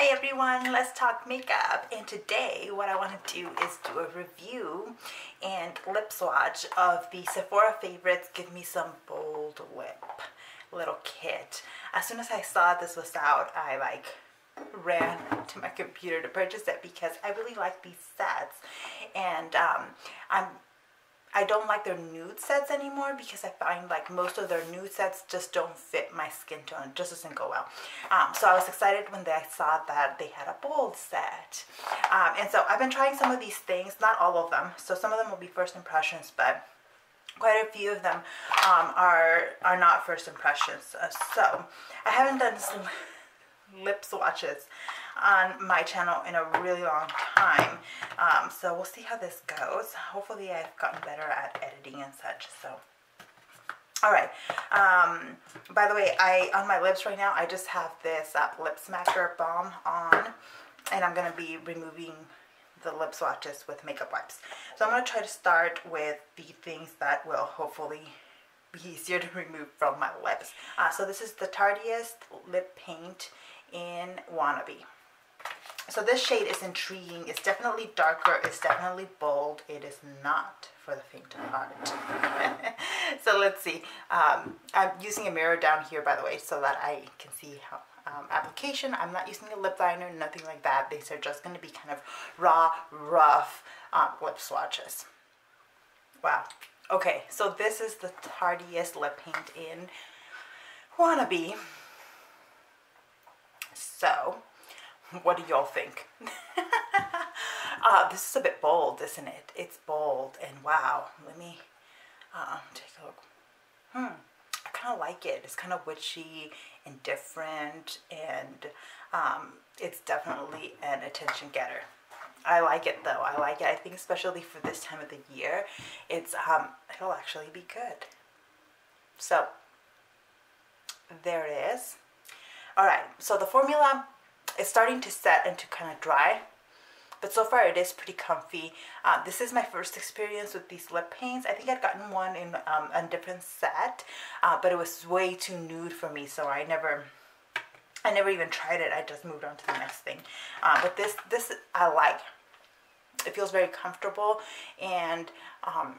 Hi everyone, let's talk makeup. And today what I want to do is do a review and lip swatch of the Sephora Favorites. Give Me Some Bold Lip little kit. As soon as I saw this was out, I like ran to my computer to purchase it because I really like these sets. And um, I'm I don't like their nude sets anymore because I find like most of their nude sets just don't fit my skin tone. It just doesn't go well. Um, so I was excited when I saw that they had a bold set. Um, and so I've been trying some of these things, not all of them. So some of them will be first impressions, but quite a few of them um, are, are not first impressions. Uh, so I haven't done some lip swatches on my channel in a really long time. Um, so we'll see how this goes. Hopefully I've gotten better at editing and such. So, all right. Um, by the way, I on my lips right now, I just have this uh, Lip Smacker Balm on. And I'm going to be removing the lip swatches with makeup wipes. So I'm going to try to start with the things that will hopefully be easier to remove from my lips. Uh, so this is the Tarteist Lip Paint in Wannabe. So this shade is intriguing. It's definitely darker. It's definitely bold. It is not for the faint of heart. so let's see. Um, I'm using a mirror down here, by the way, so that I can see how um, application. I'm not using a lip liner, nothing like that. These are just going to be kind of raw, rough um, lip swatches. Wow. Okay, so this is the Tarteist lip paint in Wannabe. So, what do y'all think? uh, this is a bit bold, isn't it? It's bold and wow. Let me uh, take a look. Hmm. I kind of like it. It's kind of witchy and different and um, it's definitely an attention getter. I like it though. I like it. I think especially for this time of the year, it's um, it'll actually be good. So there it is. All right. So the formula it's starting to set and to kind of dry. But so far it is pretty comfy. Uh, this is my first experience with these lip paints. I think I'd gotten one in um, a different set, uh, but it was way too nude for me, so I never, I never even tried it. I just moved on to the next thing. Uh, but this, this I like. It feels very comfortable, and um,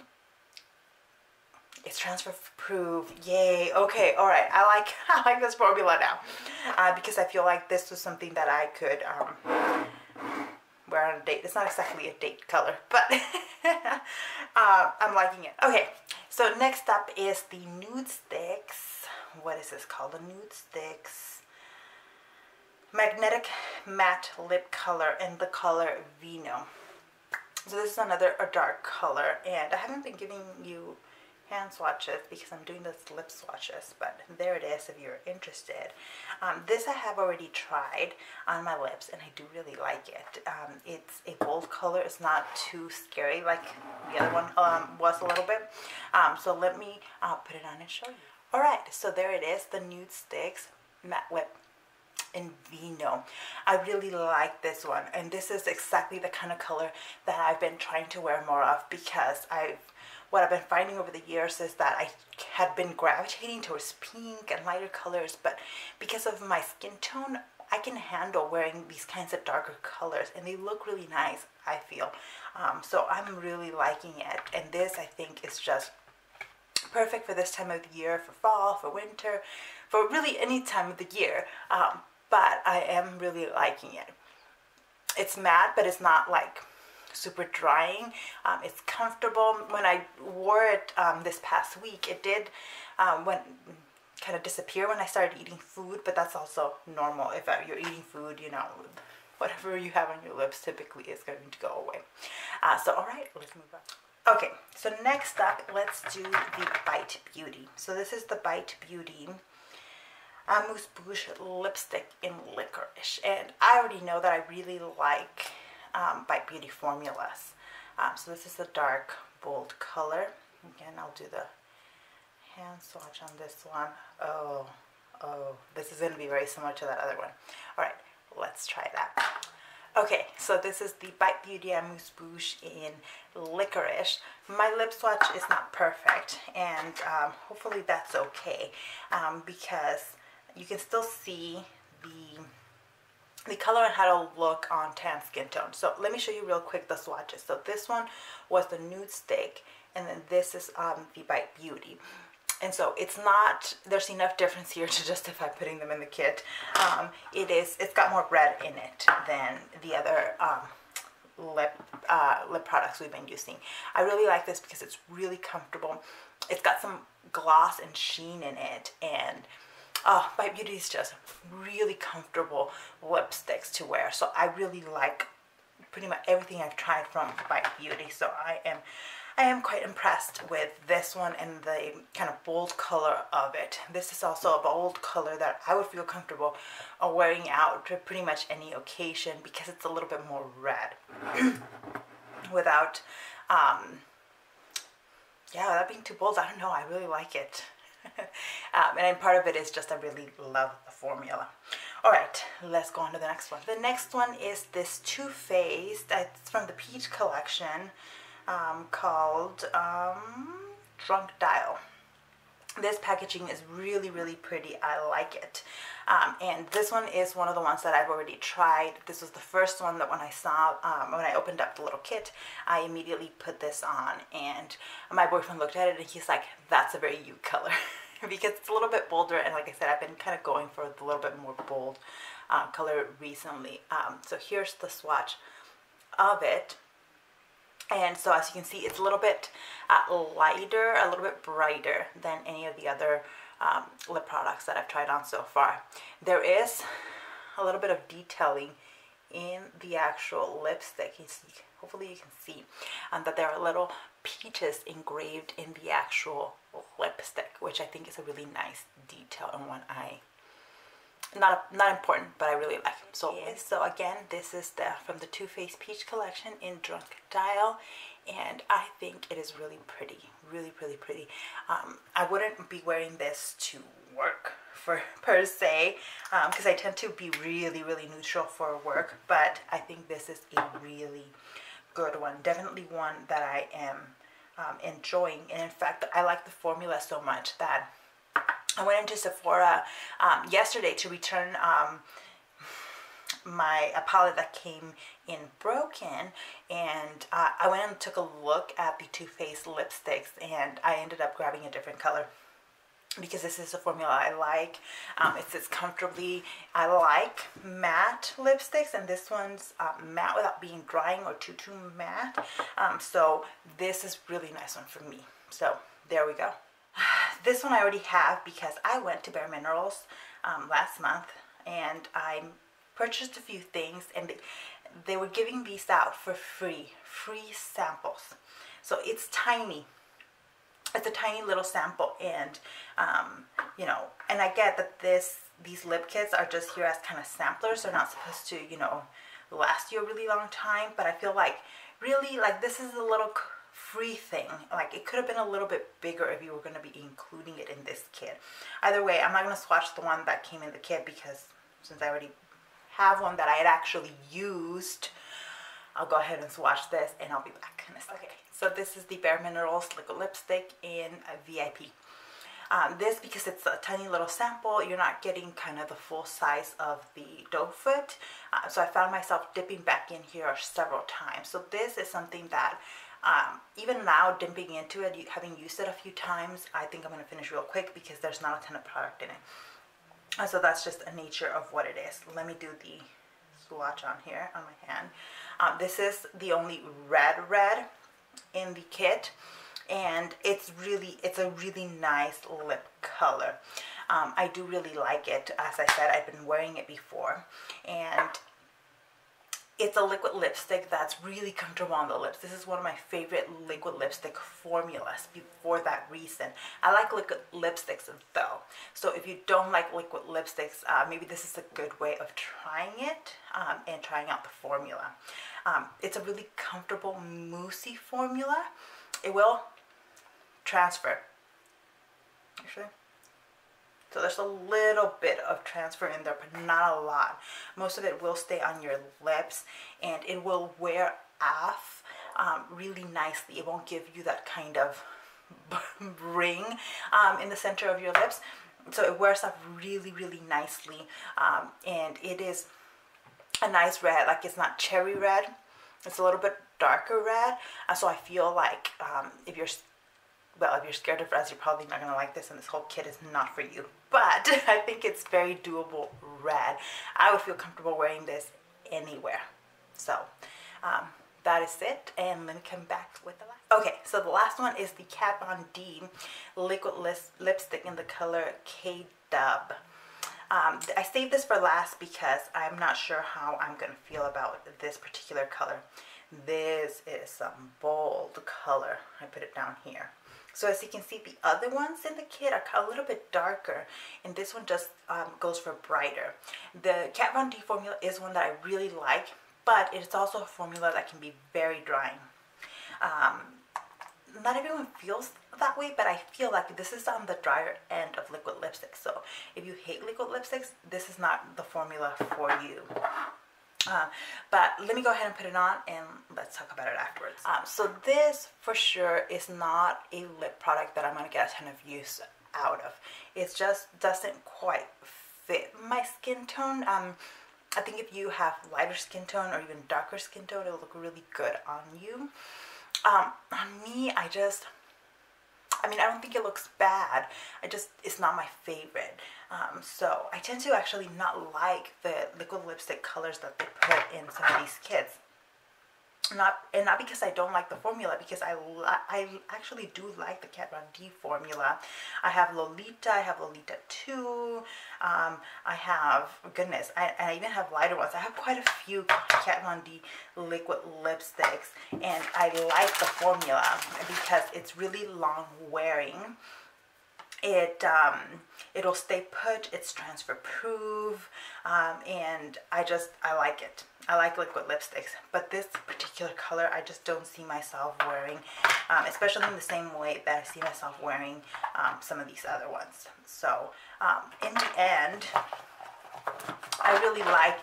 it's transfer proof. Yay. Okay. All right. I like I like this formula now uh, because I feel like this was something that I could um, wear on a date. It's not exactly a date color, but uh, I'm liking it. Okay. So next up is the Nudestix. What is this called? The Nudestix Magnetic Matte Lip Color in the color Vino. So this is another a dark color and I haven't been giving you hand swatches because I'm doing those lip swatches but there it is if you're interested. Um, this I have already tried on my lips and I do really like it. Um, it's a bold color it's not too scary like the other one um, was a little bit. Um, so let me uh, put it on and show you. Alright so there it is the Nudestix matte lip in Vino. I really like this one and this is exactly the kind of color that I've been trying to wear more of because I've what I've been finding over the years is that I had been gravitating towards pink and lighter colors, but because of my skin tone, I can handle wearing these kinds of darker colors and they look really nice, I feel. Um, so I'm really liking it. And this, I think, is just perfect for this time of year, for fall, for winter, for really any time of the year. Um, but I am really liking it. It's matte, but it's not like super drying. Um, it's comfortable. When I wore it um, this past week, it did um, kind of disappear when I started eating food, but that's also normal. If uh, you're eating food, you know, whatever you have on your lips typically is going to go away. Uh, so, all right, let's move on. Okay, so next up, let's do the Bite Beauty. So this is the Bite Beauty Amuse Bouche lipstick in licorice. And I already know that I really like um, Bite Beauty formulas. Um, so this is a dark, bold color. Again, I'll do the hand swatch on this one. Oh, oh, this is going to be very similar to that other one. All right, let's try that. Okay, so this is the Bite Beauty Amuse Bouche in Licorice. My lip swatch is not perfect, and um, hopefully that's okay, um, because you can still see the the color and how to look on tan skin tone. So let me show you real quick the swatches. So this one was the nude stick and then this is um, the Bite Beauty. And so it's not, there's enough difference here to justify putting them in the kit. Um, it is, it's got more red in it than the other um, lip, uh, lip products we've been using. I really like this because it's really comfortable. It's got some gloss and sheen in it and oh, Bite Beauty is just really comfortable lipsticks to wear. So I really like pretty much everything I've tried from Bite Beauty. So I am I am quite impressed with this one and the kind of bold color of it. This is also a bold color that I would feel comfortable wearing out to pretty much any occasion because it's a little bit more red without, um, yeah, without being too bold. I don't know, I really like it. um, and part of it is just I really love the formula. All right, let's go on to the next one. The next one is this Too Faced. It's from the Peach collection um, called um, Drunk Dial. This packaging is really, really pretty. I like it. Um, and this one is one of the ones that I've already tried. This was the first one that when I saw, um, when I opened up the little kit, I immediately put this on. And my boyfriend looked at it and he's like, that's a very you color. because it's a little bit bolder. And like I said, I've been kind of going for a little bit more bold uh, color recently. Um, so here's the swatch of it and so as you can see it's a little bit uh, lighter a little bit brighter than any of the other um, lip products that I've tried on so far. There is a little bit of detailing in the actual lipstick. Hopefully you can see um, that there are little peaches engraved in the actual lipstick which I think is a really nice detail in one I not not important but I really like them. So yes. so again this is the from the Too Faced Peach collection in Drunk Dial and I think it is really pretty really really pretty. Um, I wouldn't be wearing this to work for per se because um, I tend to be really really neutral for work but I think this is a really good one definitely one that I am um, enjoying. And in fact I like the formula so much that I went into Sephora um, yesterday to return um, my a palette that came in broken and uh, I went and took a look at the Too Faced lipsticks and I ended up grabbing a different color because this is a formula I like. Um, it sits comfortably. I like matte lipsticks and this one's uh, matte without being drying or too too matte. Um, so this is really nice one for me. So there we go. This one I already have because I went to Bare Minerals um, last month and I purchased a few things and they, were giving these out for free, free samples. So it's tiny. It's a tiny little sample and, um, you know, and I get that this these lip kits are just here as kind of samplers. They're not supposed to, you know, last you a really long time. But I feel like really like this is a little free thing. Like it could have been a little bit bigger if you were going to be including it in this kit. Either way, I'm not going to swatch the one that came in the kit because since I already have one that I had actually used, I'll go ahead and swatch this and I'll be back in a second. Okay, so this is the Bare Minerals Liquid Lipstick in VIP. Um, this, because it's a tiny little sample, you're not getting kind of the full size of the doe foot. Uh, so I found myself dipping back in here several times. So this is something that um, even now, dipping into it, having used it a few times, I think I'm going to finish real quick because there's not a ton of product in it. And so that's just a nature of what it is. Let me do the swatch on here on my hand. Um, this is the only red red in the kit and it's really it's a really nice lip color um, I do really like it as I said I've been wearing it before and it's a liquid lipstick that's really comfortable on the lips. This is one of my favorite liquid lipstick formulas for that reason. I like liquid lipsticks though. So if you don't like liquid lipsticks, uh, maybe this is a good way of trying it um, and trying out the formula. Um, it's a really comfortable moussey formula. It will transfer. Actually, so there's a little bit of transfer in there, but not a lot. Most of it will stay on your lips and it will wear off um, really nicely. It won't give you that kind of ring um, in the center of your lips. So it wears off really, really nicely. Um, and it is a nice red like it's not cherry red it's a little bit darker red uh, so I feel like um, if you're well if you're scared of reds you're probably not gonna like this and this whole kit is not for you but I think it's very doable red I would feel comfortable wearing this anywhere so um, that is it and me come back with the last okay so the last one is the Kat Von D liquid lipstick in the color K-Dub um, I saved this for last because I'm not sure how I'm going to feel about this particular color. This is some bold color. I put it down here. So as you can see, the other ones in the kit are a little bit darker, and this one just um, goes for brighter. The Kat Von D formula is one that I really like, but it's also a formula that can be very drying. Um, not everyone feels that way, but I feel like this is on the drier end of liquid lipstick. So if you hate liquid lipsticks, this is not the formula for you. Uh, but let me go ahead and put it on and let's talk about it afterwards. Um, so this for sure is not a lip product that I'm going to get a ton of use out of. It just doesn't quite fit my skin tone. Um, I think if you have lighter skin tone or even darker skin tone, it'll look really good on you. Um, on me, I just, I mean, I don't think it looks bad. I just, it's not my favorite. Um, so I tend to actually not like the liquid lipstick colors that they put in some of these kits not and not because I don't like the formula because I I actually do like the Kat Von D formula. I have Lolita I have Lolita 2 um, I have goodness I, I even have lighter ones. I have quite a few Kat Von D liquid lipsticks and I like the formula because it's really long wearing it um, it'll stay put it's transfer proof um, and I just I like it. I like liquid lipsticks but this particular color I just don't see myself wearing um, especially in the same way that I see myself wearing um, some of these other ones. So um, in the end I really like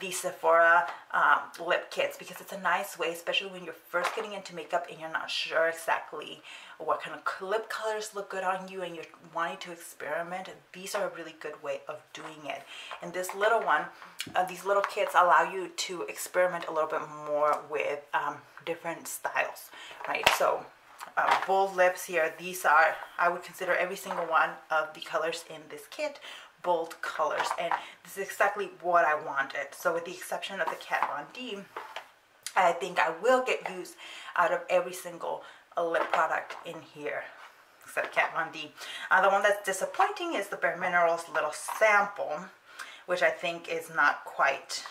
the Sephora um, lip kits because it's a nice way, especially when you're first getting into makeup and you're not sure exactly what kind of lip colors look good on you and you're wanting to experiment. These are a really good way of doing it. And this little one, uh, these little kits allow you to experiment a little bit more with um, different styles, right? So uh, bold lips here, these are, I would consider every single one of the colors in this kit bold colors and this is exactly what I wanted so with the exception of the Kat Von D I think I will get use out of every single uh, lip product in here except Kat Von D. Uh, the one that's disappointing is the Bare Minerals little sample which I think is not quite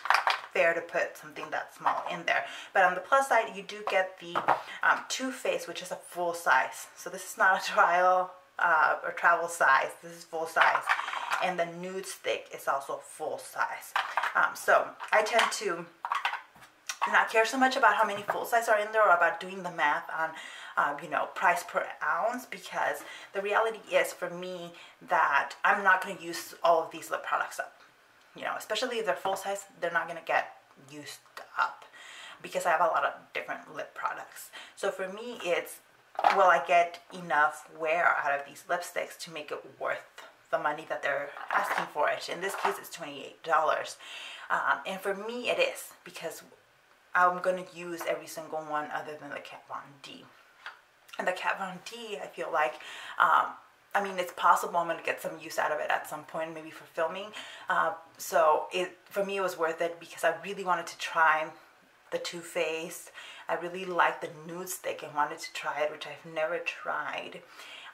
fair to put something that small in there. But on the plus side, you do get the um, Too Faced, which is a full size. So this is not a trial uh, or travel size. This is full size and the nude stick is also full size. Um, so I tend to not care so much about how many full size are in there or about doing the math on um, you know price per ounce because the reality is for me that I'm not going to use all of these lip products up you know especially if they're full size they're not going to get used up because I have a lot of different lip products so for me it's will I get enough wear out of these lipsticks to make it worth the money that they're asking for it. In this case, it's $28. Um, and for me, it is because I'm going to use every single one other than the Kat Von D. And the Kat Von D, I feel like, um, I mean, it's possible I'm going to get some use out of it at some point, maybe for filming. Uh, so it for me, it was worth it because I really wanted to try the Too Faced. I really liked the nude stick and wanted to try it, which I've never tried.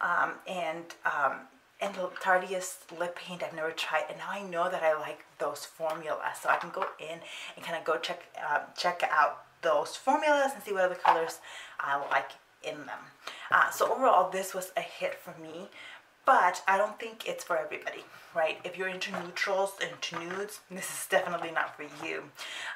Um, and um, and the Tarteist lip paint I've never tried and now I know that I like those formulas so I can go in and kind of go check um, check out those formulas and see what other colors I like in them. Uh, so overall this was a hit for me but I don't think it's for everybody right? If you're into neutrals into nudes this is definitely not for you.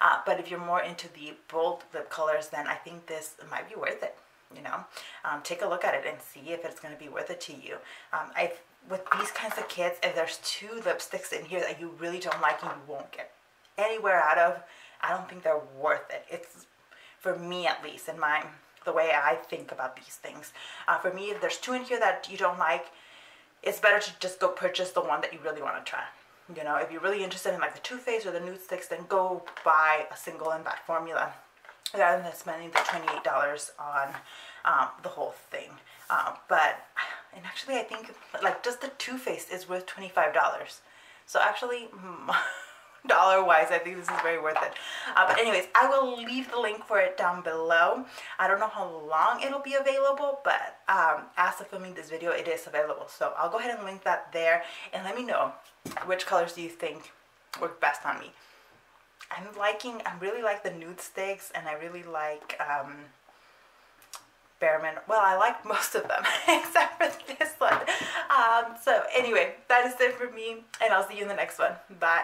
Uh, but if you're more into the bold lip colors then I think this might be worth it you know? Um, take a look at it and see if it's going to be worth it to you. Um, I with these kinds of kits, if there's two lipsticks in here that you really don't like and you won't get anywhere out of, I don't think they're worth it. It's, for me at least, in my, the way I think about these things. Uh, for me, if there's two in here that you don't like, it's better to just go purchase the one that you really want to try. You know, if you're really interested in like the Too Faced or the Nudestix, then go buy a single in that formula rather than spending the $28 on um, the whole thing. Uh, but, and actually I think like just the Too Faced is worth $25. So actually, dollar wise I think this is very worth it. Uh, but anyways I will leave the link for it down below. I don't know how long it'll be available but um, as of filming this video it is available. So I'll go ahead and link that there and let me know which colors do you think work best on me. I'm liking I really like the Nudestix and I really like um, Behrmann. Well, I like most of them except for this one. Um, so anyway, that is it for me and I'll see you in the next one. Bye.